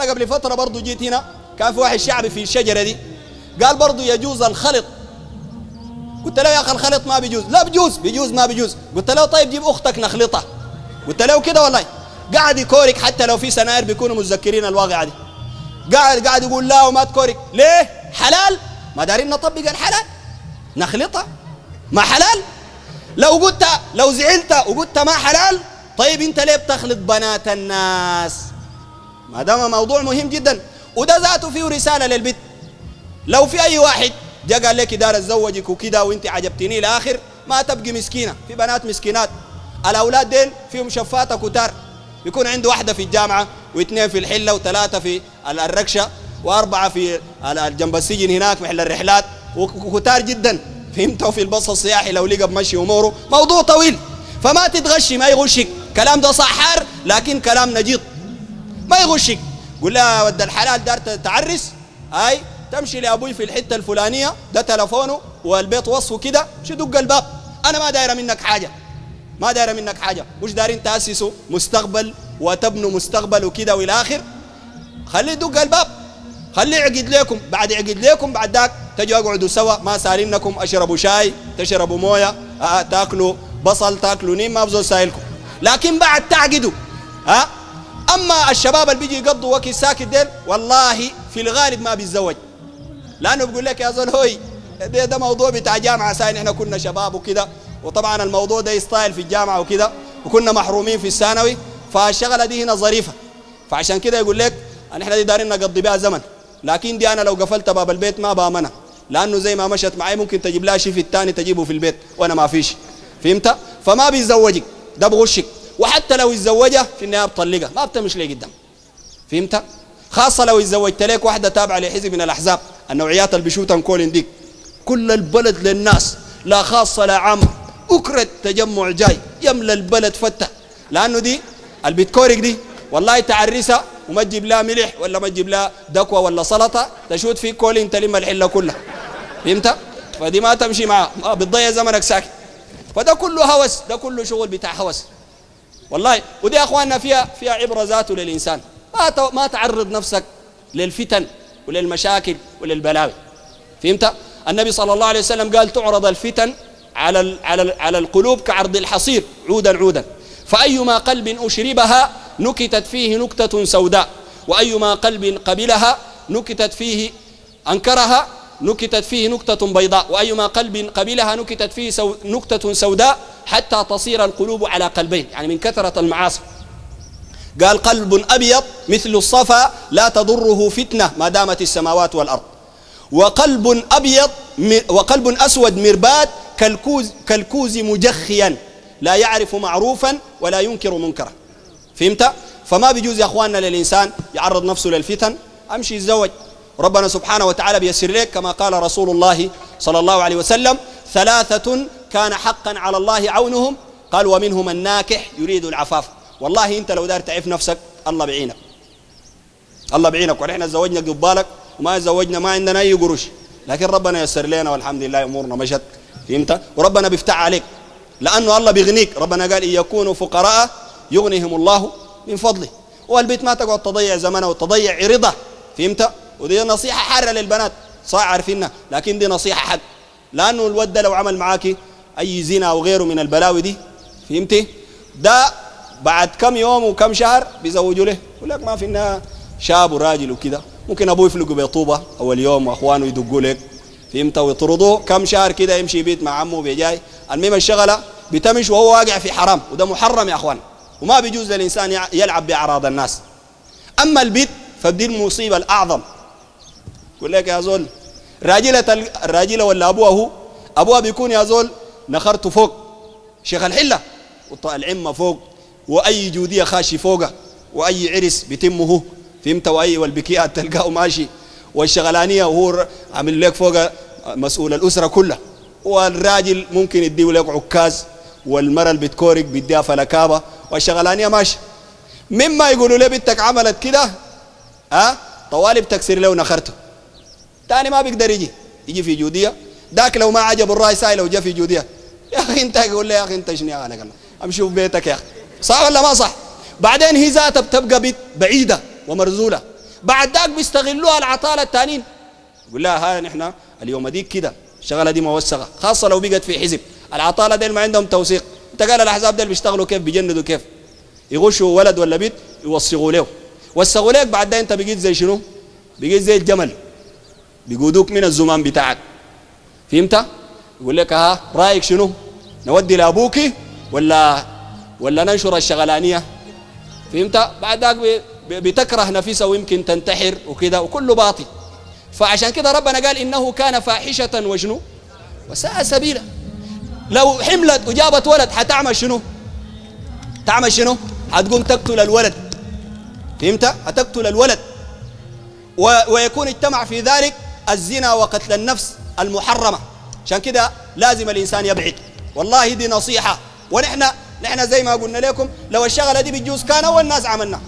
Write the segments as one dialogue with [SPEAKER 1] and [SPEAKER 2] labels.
[SPEAKER 1] أنا قبل فترة برضو جيت هنا كان في واحد شعبي في الشجرة دي قال برضو يجوز الخلط. قلت له يا أخي الخلط ما بيجوز. لا بيجوز بيجوز ما بيجوز. قلت له طيب جيب أختك نخلطها. قلت له كده والله. قاعد يكورك حتى لو في سناير بيكونوا متذكرين الواقعة دي. قاعد قاعد يقول لا وما تكورك. ليه؟ حلال؟ ما دارين نطبق الحلال؟ نخلطها؟ ما حلال؟ لو قلت لو زعلت وقلت ما حلال طيب انت ليه بتخلط بنات الناس؟ ما دام موضوع مهم جدا. وده ذاته فيه رسالة للبيت لو في أي واحد جا قال لك دار اتزوجك وكده وانت عجبتني الآخر ما تبقي مسكينة. في بنات مسكينات. الأولاد دين فيهم شفاته كتار. يكون عنده واحدة في الجامعة واثنين في الحلة وثلاثة في الركشة وأربعة في جنب السجن هناك محل الرحلات. وكتار جدا. فهمتوا؟ في البص السياحي لو لقى بمشي أموره. موضوع طويل. فما تتغشي ما يغشك. كلام ده صحار لكن كلام نجيط. ما يغشك. قول لها ود الحلال دار تعرس. اي تمشي لأبوي في الحتة الفلانية. ده تلفونه والبيت وصفه كده. شو دق الباب. أنا ما دايرة منك حاجة. ما دايرة منك حاجة. مش دارين تأسسوا مستقبل وتبنوا مستقبل وكده وإلى آخر؟ خليه يدق الباب. خليه يعقد لكم. بعد يعقد لكم بعد ذاك تجوا اقعدوا سوا. ما سالينكم أشربوا شاي تشربوا موية. آه تاكلوا بصل تاكلوا نيم. ما بزول سائلكم. لكن بعد تعقدوا. ها؟ أما الشباب اللي بيجي يقضوا وقت ساكت ديل والله في الغالب ما بيتزوج. لأنه بيقول لك يا زول هوي ده, ده موضوع بتاع جامعة ساين إحنا كنا شباب وكده. وطبعا الموضوع ده يستاهل في الجامعة وكده. وكنا محرومين في الثانوي فالشغلة دي هنا ظريفة. فعشان كده يقول لك ان إحنا دي دارين نقضي بها زمن. لكن دي أنا لو قفلت باب البيت ما بامنها لأنه زي ما مشت معي ممكن تجيب لها شيء في الثاني تجيبه في البيت وأنا ما فيش. فهمت؟ فما بيتزوجك. ده بغشك. وحتى لو يتزوجها في النهاية بطلقها ما بتمشي لي قدام؟ فهمت؟ خاصة لو يتزوجت لك واحدة تابعة لحزب من الأحزاب. النوعيات اللي بيشوتها كولين ديك كل البلد للناس لا خاصة لا عامة. أكرة تجمع جاي. يملى البلد فتة. لأنه دي البيتكورك دي. والله تعرسها وما تجيب لها ملح ولا ما تجيب لها دكوة ولا سلطة. تشوت فيك كولين تلم الحلة كلها. فهمت؟ فدي ما تمشي معها. بتضيع زمنك ساكت فده كله هوس. ده كله شغل بتاع هوس. والله ودي يا اخواننا فيها فيها عبرة ذاته للإنسان. ما ما تعرض نفسك للفتن وللمشاكل وللبلاوي. فهمت؟ النبي صلى الله عليه وسلم قال تعرض الفتن على على على القلوب كعرض الحصير عودا عودا. فأيما قلب أشربها نكتت فيه نكتة سوداء وأيما قلب قبلها نكتت فيه أنكرها نكتت فيه نكتة بيضاء وأيما قلب قبلها نكتت فيه سو نكتة سوداء حتى تصير القلوب على قلبين يعني من كثرة المعاصي. قال قلب أبيض مثل الصفا لا تضره فتنة ما دامت السماوات والأرض. وقلب أبيض وقلب أسود مرباد كالكوز, كالكوز مجخيا لا يعرف معروفا ولا ينكر منكرا. فهمت؟ فما بيجوز يا أخواننا للإنسان يعرض نفسه للفتن أمشي يتزوج ربنا سبحانه وتعالى بيسر لك كما قال رسول الله صلى الله عليه وسلم ثلاثة كان حقا على الله عونهم. قال ومنهم الناكح يريد العفاف. والله أنت لو دار تعرف نفسك الله بعينك. الله بعينك. ونحن تزوجنا قبالك وما تزوجنا ما عندنا أي قروش. لكن ربنا يسر لنا والحمد لله أمورنا مشت. فهمت؟ وربنا بيفتح عليك. لأنه الله بيغنيك. ربنا قال إن يكونوا فقراء يغنيهم الله من فضله. والبيت ما تقعد تضيع زمنها وتضيع عرضها فهمت؟ ودي نصيحة حارة للبنات صح عارفينها لكن دي نصيحة حق لأنه الود لو عمل معاك أي زنا أو غيره من البلاوي دي فهمتي؟ ده بعد كم يوم وكم شهر بيزوجوا له يقول لك ما في إنها شاب وراجل وكده. ممكن أبوه يفلقوا بطوبة أول يوم وأخوانه يدقوا لك فهمت؟ ويطردوه كم شهر كده يمشي بيت مع عمه بيجاي المهم الشغلة بتمش وهو واقع في حرام وده محرم يا إخوان. وما بيجوز للإنسان يلعب بأعراض الناس. أما البيت فدي المصيبة الأعظم. يقول لك يا زول راجلة الراجلة ولا أبوها هو أبوها بيكون يا زول نخرته فوق شيخ الحلة العمة فوق وأي جودية خاشي فوقها وأي عرس بيتمه فهمت؟ وأي والبكيات تلقاه ماشي والشغلانية وهو عامل لك فوق مسؤول الأسرة كلها. والراجل ممكن يديه لك عكاز والمرة اللي بتكورك بيديها فلكابة والشغلانية ماشي. مما يقولوا لي بنتك عملت كده؟ ها؟ طوالي بتكسر له نخرته. تاني ما بيقدر يجي. يجي في جودية. ذاك لو ما عجب الراي ساي لو جا في جودية. يا أخي أنت يقول لي يا أخي أنت شنو أنا أمشي في بيتك يا أخي. صح ولا ما صح؟ بعدين هي ذاتها بتبقى بيت بعيدة ومرزولة. بعد ذاك بيستغلوها العطالة التانيين. يقول لها ها نحن اليوم ديك كده. الشغلة دي موسخة. خاصة لو بقت في حزب. العطالة ديل ما عندهم توثيق. انت قال الأحزاب ديل بيشتغلوا كيف؟ بيجندوا كيف؟ يغشوا ولد ولا بيت يوصغوا له وصغوا لك بعد ده انت بقيت زي شنو؟ بقيت زي الجمل. بيقودوك من الزمان بتاعك. فهمت؟ يقول لك ها رأيك شنو؟ نودي لأبوك ولا ولا ننشر الشغلانية؟ فهمت؟ بعد ذاك بتكره نفسه ويمكن تنتحر وكذا وكله باطل. فعشان كده ربنا قال إنه كان فاحشة وشنو؟ وساء سبيلا. لو حملت وجابت ولد حتعمل شنو؟ تعمل شنو؟ حتقوم تقتل الولد. فهمت؟ حتقتل الولد. و... ويكون اجتمع في ذلك الزنا وقتل النفس المحرمة. عشان كده لازم الإنسان يبعد. والله دي نصيحة. ونحن نحن زي ما قلنا لكم لو الشغلة دي بتجوز كان أول ناس عملنا.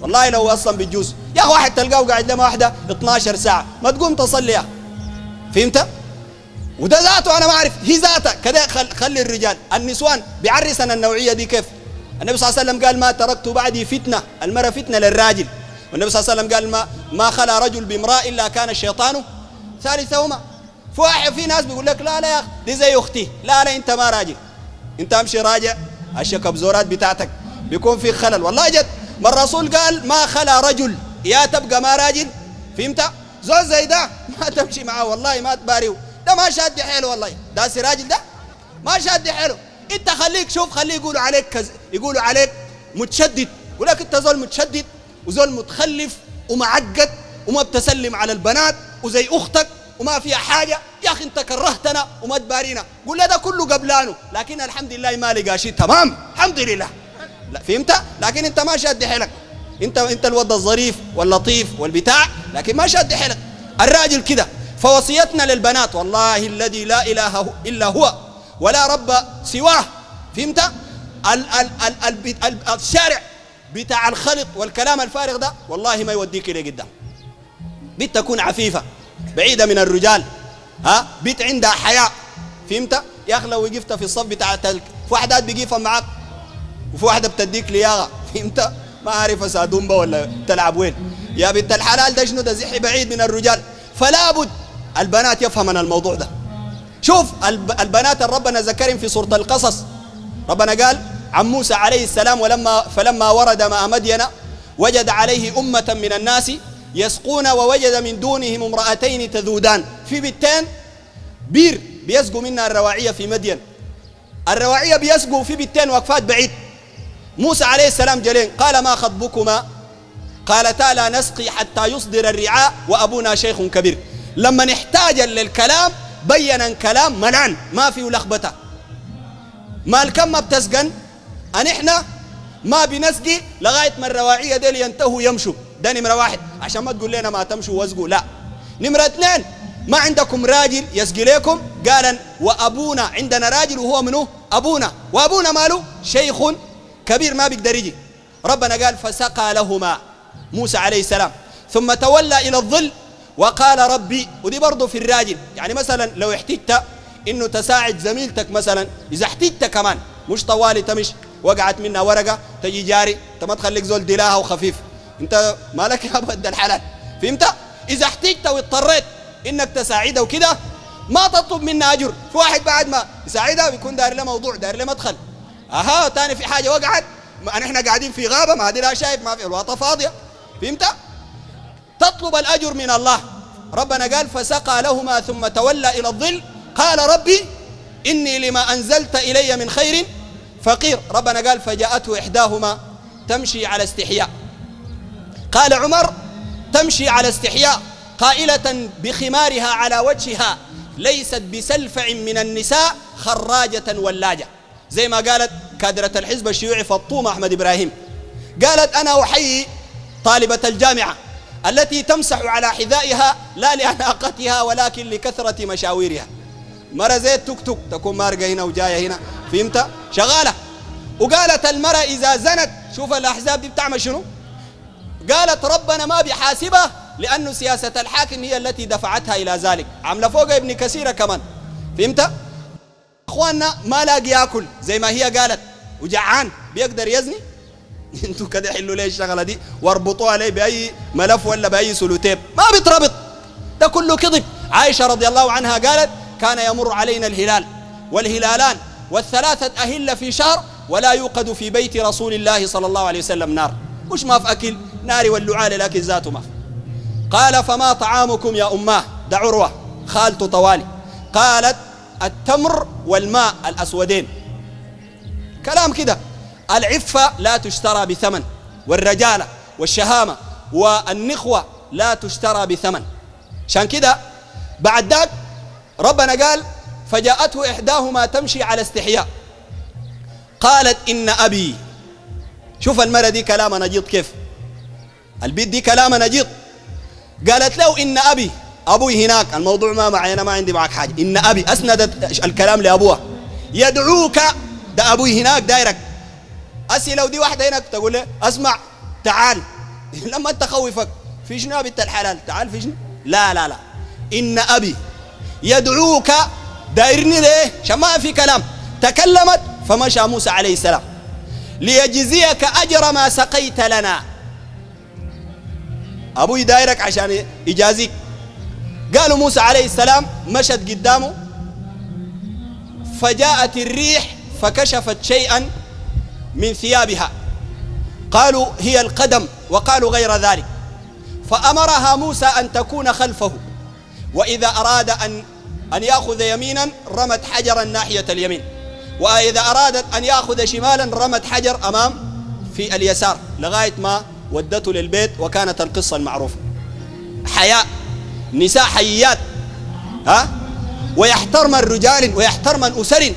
[SPEAKER 1] والله لو أصلا بتجوز. يا أخي واحد تلقاه قاعد لما واحدة 12 ساعة. ما تقوم تصلي فهمت؟ وده ذاته أنا ما أعرف. هي ذاتها. كده خل خلي الرجال. النسوان بيعرسنا النوعية دي كيف؟ النبي صلى الله عليه وسلم قال ما تركت بعدي فتنة. المراه فتنة للراجل. والنبي صلى الله عليه وسلم قال ما ما خلا رجل بامرأة إلا كان الشيطان ثالثهما. في واحد في ناس بيقول لك لا لا يا أخي دي زي أختي. لا لا أنت ما راجل أنت أمشي راجع. الشكبزورات بتاعتك. بيكون في خلل. والله جد ما الرسول قال ما خلا رجل يا تبقى ما راجل. فهمت؟ زول زي ده ما تمشي معاه. والله ما تباريه. ده ما شاد حيله والله. ده راجل ده؟ ما شاد حيله انت خليك شوف خليه يقولوا عليك كز... يقولوا عليك متشدد. يقول لك انت زول متشدد. وزول متخلف ومعقد وما بتسلم على البنات وزي أختك وما فيها حاجة يا أخي أنت كرهتنا وما تبارينا. قول له ده كله قبلانه لكن الحمد لله ما لقى شيء. تمام؟ الحمد لله. لا فهمت؟ لكن أنت ما شاد حيلك. أنت أنت الوضع الظريف واللطيف والبتاع لكن ما شاد حيلك. الراجل كده فوصيتنا للبنات والله الذي لا إله إلا هو ولا رب سواه. فهمت؟ ال ال ال ال الشارع. بتاع الخلط والكلام الفارغ ده والله ما يوديك إلى قدام. بنت تكون عفيفة بعيدة من الرجال. ها؟ بنت عندها حياء. فهمت؟ يا أخي لو وقفت في الصف بتاع في واحدات بيقيفها معاك وفي واحدة بتديك لياغه فهمت؟ ما عارف سادومبا ولا تلعب وين. يا بنت الحلال ده شنو ده؟ زحي بعيد من الرجال. فلا بد البنات يفهمن الموضوع ده. شوف البنات ربنا ذكرهم في سورة القصص. ربنا قال عن موسى عليه السلام ولما فلما ورد ماء مدين وجد عليه أمة من الناس يسقون ووجد من دونهم امرأتين تذودان. في بتين بير بيسقوا منها الرواعية في مدين. الرواعية بيسقوا في بتين وقفات بعيد. موسى عليه السلام جلين قال ما خطبكما؟ قالتا لا نسقي حتى يصدر الرعاء وأبونا شيخ كبير. لما نحتاج للكلام بين الكلام منعن ما فيه لخبطة. ما الكم بتسقن؟ أن إحنا ما بنسقي لغاية ما الرواعية ديل ينتهوا يمشوا. ده نمرة واحد. عشان ما تقول لنا ما تمشوا واسقوا. لا. نمرة اثنين ما عندكم راجل يسقي لكم؟ قال وأبونا عندنا راجل وهو منه أبونا. وأبونا ماله؟ شيخ كبير ما بيقدر يجي. ربنا قال فسقى لهما موسى عليه السلام. ثم تولى إلى الظل وقال ربي ودي برضه في الراجل. يعني مثلا لو احتجت إنه تساعد زميلتك مثلا إذا احتجت كمان مش طوالي تمش وقعت منها ورقة تجي جاري أنت ما تخليك زول دلاها وخفيف أنت مالك يا ابد الحلال فهمت؟ إذا احتجت واضطريت إنك تساعده وكده ما تطلب منها أجر. في واحد بعد ما يساعدها بيكون داير له موضوع داير له مدخل. أها تاني في حاجة وقعت إحنا قاعدين في غابة ما لا شايف ما في الواطه فاضية. فهمت؟ تطلب الأجر من الله. ربنا قال فسقى لهما ثم تولى إلى الظل. قال ربي إني لما أنزلت إلي من خير فقير. ربنا قال فجاءته إحداهما تمشي على استحياء. قال عمر تمشي على استحياء قائلة بخمارها على وجهها ليست بسلفع من النساء خراجة ولاجة. زي ما قالت كادرة الحزب الشيوعي فطوم أحمد إبراهيم. قالت أنا أحيي طالبة الجامعة التي تمسح على حذائها لا لأناقتها ولكن لكثرة مشاويرها. مرة زي التوك توك تكون مارقة هنا وجاية هنا. فهمت؟ شغالة. وقالت المرأة إذا زنت شوف الأحزاب دي بتعمل شنو؟ قالت ربنا ما بحاسبه لأنه سياسة الحاكم هي التي دفعتها إلى ذلك. عاملة فوق ابن كثيرة كمان. فهمت؟ إخواننا ما لاقي ياكل زي ما هي قالت. وجعان بيقدر يزني؟ أنتوا كده حلوا لي الشغلة دي؟ واربطوها لي بأي ملف ولا بأي سلوتيب؟ ما بيتربط ده كله كذب. عائشة رضي الله عنها قالت كان يمر علينا الهلال والهلالان والثلاثة اهله في شهر ولا يوقد في بيت رسول الله صلى الله عليه وسلم نار. مش ما في أكل نار واللعال لكن ذاته ما في. قال فما طعامكم يا أماه؟ ده عروة خالته طوالي. قالت التمر والماء الأسودين. كلام كده. العفة لا تشترى بثمن والرجالة والشهامة والنخوة لا تشترى بثمن. عشان كده بعد ذاك ربنا قال فجاءته إحداهما تمشي على استحياء. قالت إن أبي. شوف المرة دي كلام نجيط كيف؟ البيت دي كلام نجيط قالت له إن أبي. أبوي هناك. الموضوع ما معي أنا ما عندي معك حاجة. إن أبي. أسندت الكلام لأبوها يدعوك. ده أبوي هناك دايرك. أسي لو دي واحدة هناك تقول له أسمع تعال. لما أنت خوفك. في شنو يا بنت الحلال؟ تعال في شنو؟ لا لا لا. إن أبي. يدعوك دايرني ليه؟ عشان ما في كلام. تكلمت فمشى موسى عليه السلام. ليجزيك أجر ما سقيت لنا. أبوي دايرك عشان يجازيك قالوا موسى عليه السلام مشت قدامه. فجاءت الريح فكشفت شيئا من ثيابها. قالوا هي القدم وقالوا غير ذلك. فأمرها موسى أن تكون خلفه. وإذا أراد أن أن يأخذ يمينا رمت حجرا ناحية اليمين. وإذا أرادت أن يأخذ شمالا رمت حجر أمام في اليسار لغاية ما ودته للبيت وكانت القصة المعروفة. حياء نساء حيات ها؟ ويحترم الرجال ويحترم الأسر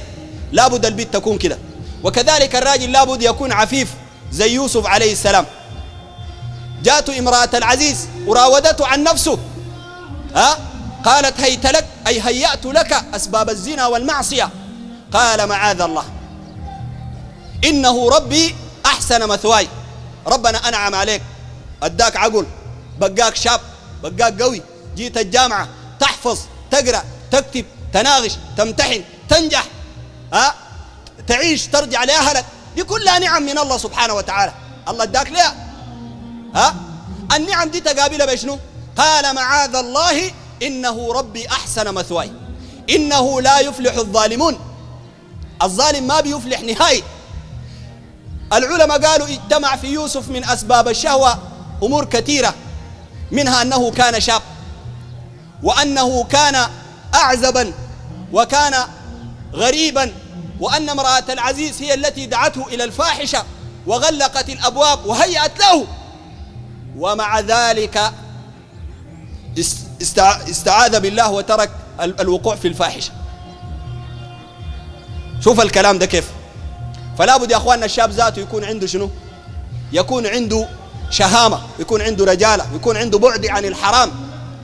[SPEAKER 1] لابد البيت تكون كده. وكذلك الراجل لابد يكون عفيف زي يوسف عليه السلام. جاءت امرأة العزيز وراودته عن نفسه ها؟ قالت هيت لك أي هيأت لك أسباب الزنا والمعصية. قال معاذ الله. إنه ربي أحسن مثواي. ربنا أنعم عليك. أداك عقل بقاك شاب بقاك قوي. جيت الجامعة تحفظ تقرأ تكتب تناغش تمتحن تنجح. ها؟ تعيش ترجع لأهلك. دي كلها نعم من الله سبحانه وتعالى. الله أداك ليه ها؟ النعم دي تقابلها بشنو؟ قال معاذ الله إنه ربي أحسن مثواي. إنه لا يفلح الظالمون. الظالم ما بيفلح نهائي. العلماء قالوا اجتمع في يوسف من أسباب الشهوة أمور كثيرة منها أنه كان شاب وأنه كان أعزبا وكان غريبا وأن امرأة العزيز هي التي دعته إلى الفاحشة وغلقت الأبواب وهيأت له. ومع ذلك استعاذ بالله وترك الوقوع في الفاحشة. شوف الكلام ده كيف. فلا بد يا أخواننا الشاب ذاته يكون عنده شنو؟ يكون عنده شهامة يكون عنده رجالة يكون عنده بعد عن الحرام.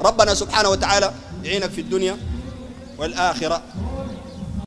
[SPEAKER 1] ربنا سبحانه وتعالى يعينك في الدنيا والآخرة.